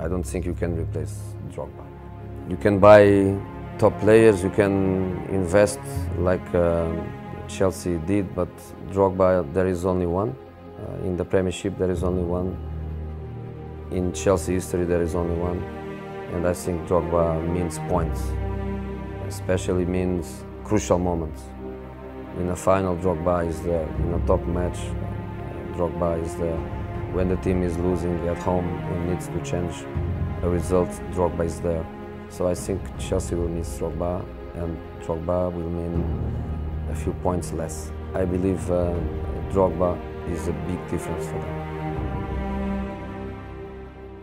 I don't think you can replace Drogba. You can buy top players, you can invest like uh, Chelsea did, but Drogba, there is only one. Uh, in the Premiership, there is only one. In Chelsea history, there is only one. And I think Drogba means points, especially means crucial moments. In a final, Drogba is there. In a top match, Drogba is there. When the team is losing at home it needs to change a result, Drogba is there. So I think Chelsea will miss Drogba, and Drogba will mean a few points less. I believe uh, Drogba is a big difference for them.